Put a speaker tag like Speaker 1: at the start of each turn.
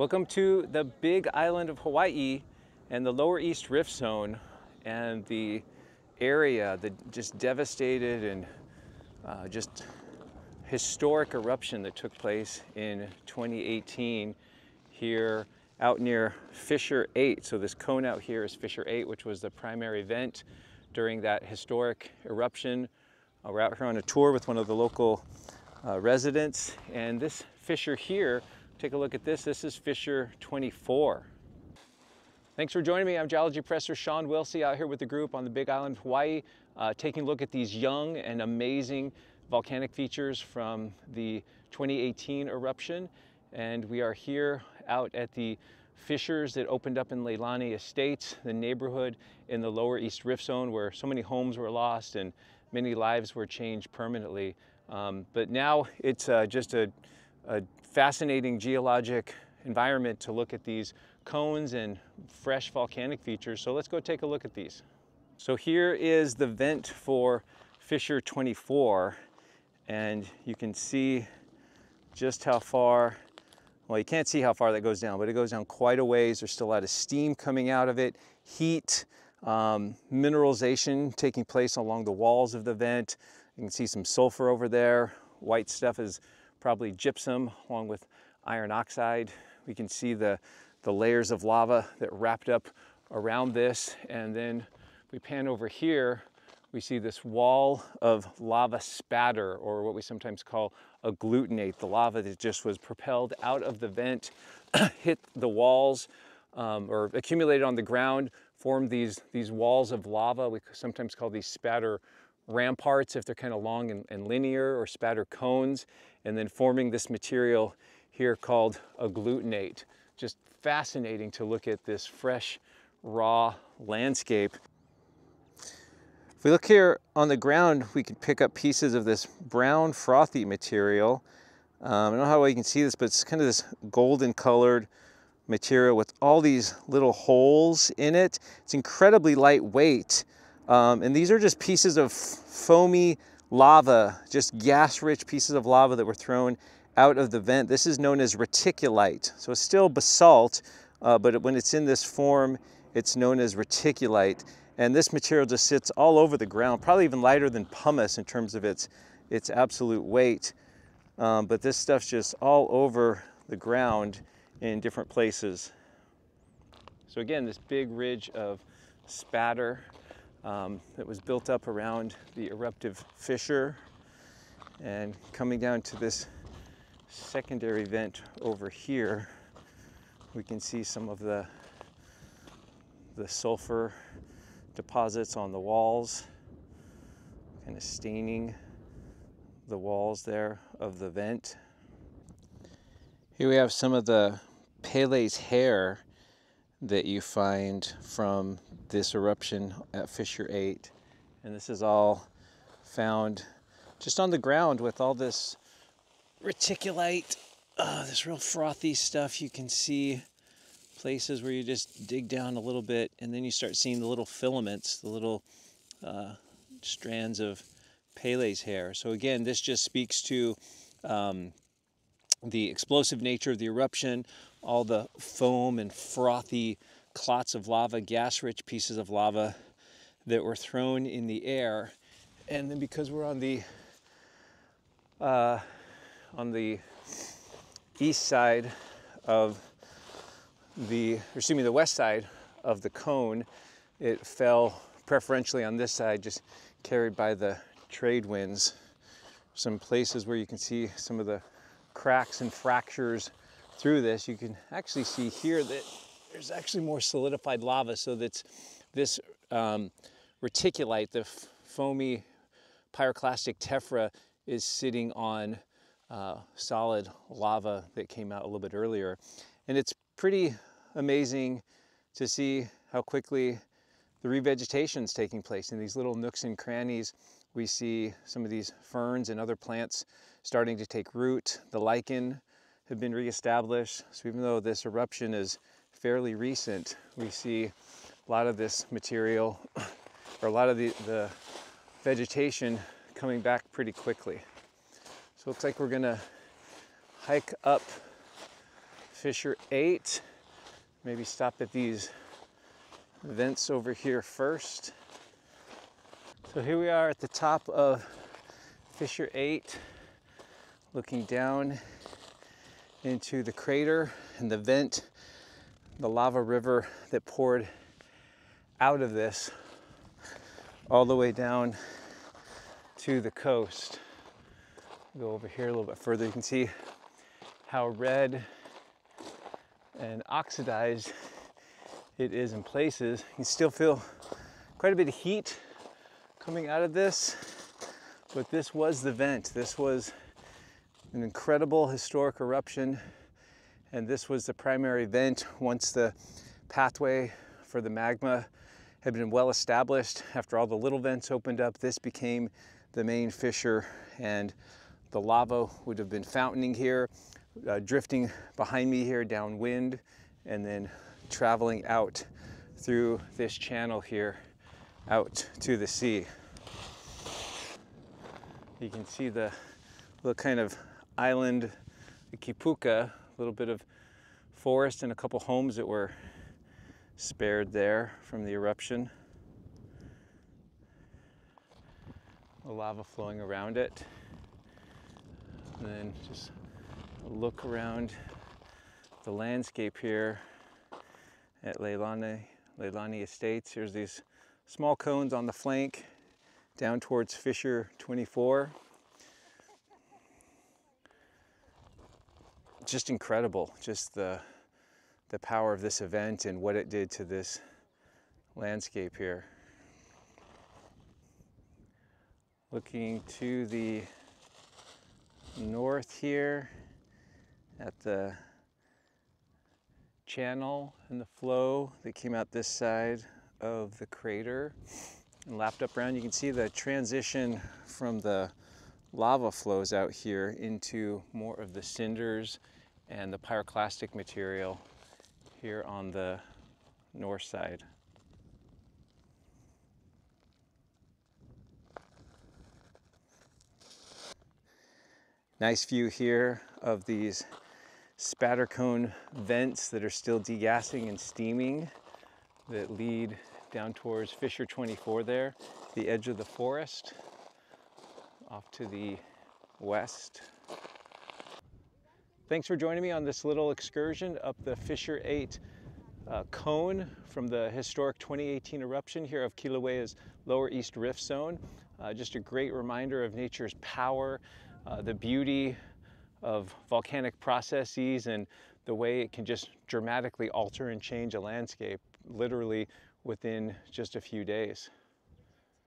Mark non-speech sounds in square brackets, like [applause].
Speaker 1: Welcome to the big island of Hawaii and the lower east rift zone and the area, the just devastated and uh, just historic eruption that took place in 2018 here out near Fissure 8. So this cone out here is Fissure 8, which was the primary vent during that historic eruption. Uh, we're out here on a tour with one of the local uh, residents and this fissure here Take a look at this. This is Fissure 24. Thanks for joining me. I'm geology professor Shawn Willsey out here with the group on the Big Island Hawaii, uh, taking a look at these young and amazing volcanic features from the 2018 eruption. And we are here out at the fissures that opened up in Leilani Estates, the neighborhood in the lower East Rift Zone where so many homes were lost and many lives were changed permanently. Um, but now it's uh, just a, a fascinating geologic environment to look at these cones and fresh volcanic features. So let's go take a look at these. So here is the vent for Fissure 24 and you can see just how far, well you can't see how far that goes down, but it goes down quite a ways. There's still a lot of steam coming out of it, heat, um, mineralization taking place along the walls of the vent. You can see some sulfur over there. White stuff is probably gypsum along with iron oxide. We can see the, the layers of lava that wrapped up around this. And then we pan over here, we see this wall of lava spatter, or what we sometimes call agglutinate, the lava that just was propelled out of the vent, [clears throat] hit the walls, um, or accumulated on the ground, formed these, these walls of lava. We sometimes call these spatter ramparts if they're kind of long and, and linear or spatter cones and then forming this material here called agglutinate. Just fascinating to look at this fresh, raw landscape. If we look here on the ground, we can pick up pieces of this brown frothy material. Um, I don't know how well you can see this, but it's kind of this golden colored material with all these little holes in it. It's incredibly lightweight. Um, and these are just pieces of foamy lava, just gas-rich pieces of lava that were thrown out of the vent. This is known as reticulite. So it's still basalt, uh, but when it's in this form, it's known as reticulite. And this material just sits all over the ground, probably even lighter than pumice in terms of its, its absolute weight. Um, but this stuff's just all over the ground in different places. So again, this big ridge of spatter um, that was built up around the eruptive fissure. And coming down to this secondary vent over here we can see some of the the sulfur deposits on the walls kind of staining the walls there of the vent. Here we have some of the Pele's hair that you find from this eruption at Fissure 8. And this is all found just on the ground with all this reticulite, uh, this real frothy stuff. You can see places where you just dig down a little bit and then you start seeing the little filaments, the little uh, strands of Pele's hair. So again, this just speaks to um, the explosive nature of the eruption, all the foam and frothy clots of lava, gas-rich pieces of lava that were thrown in the air. And then because we're on the uh, on the east side of the, excuse me, the west side of the cone, it fell preferentially on this side, just carried by the trade winds. Some places where you can see some of the cracks and fractures through this, you can actually see here that there's actually more solidified lava. So that's this um, reticulite, the foamy pyroclastic tephra is sitting on uh, solid lava that came out a little bit earlier. And it's pretty amazing to see how quickly the revegetation is taking place in these little nooks and crannies. We see some of these ferns and other plants starting to take root. The lichen have been reestablished. So even though this eruption is fairly recent, we see a lot of this material or a lot of the, the vegetation coming back pretty quickly. So it looks like we're gonna hike up Fissure 8. Maybe stop at these vents over here first. So here we are at the top of Fissure 8, looking down into the crater and the vent, the lava river that poured out of this all the way down to the coast. Go over here a little bit further. You can see how red and oxidized it is in places. You still feel quite a bit of heat coming out of this, but this was the vent. This was an incredible historic eruption, and this was the primary vent once the pathway for the magma had been well established. After all the little vents opened up, this became the main fissure, and the lava would have been fountaining here, uh, drifting behind me here downwind, and then traveling out through this channel here out to the sea. You can see the little kind of island, Kipuka, a little bit of forest and a couple homes that were spared there from the eruption. The lava flowing around it. And then just look around the landscape here at Leilani, Leilani Estates. Here's these small cones on the flank down towards Fissure 24. Just incredible, just the, the power of this event and what it did to this landscape here. Looking to the north here at the channel and the flow that came out this side of the crater and lapped up around. You can see the transition from the lava flows out here into more of the cinders and the pyroclastic material here on the north side. Nice view here of these spatter cone vents that are still degassing and steaming that lead down towards Fissure 24 there, the edge of the forest off to the west. Thanks for joining me on this little excursion up the Fissure 8 uh, cone from the historic 2018 eruption here of Kilauea's Lower East Rift Zone. Uh, just a great reminder of nature's power uh, the beauty of volcanic processes and the way it can just dramatically alter and change a landscape literally within just a few days.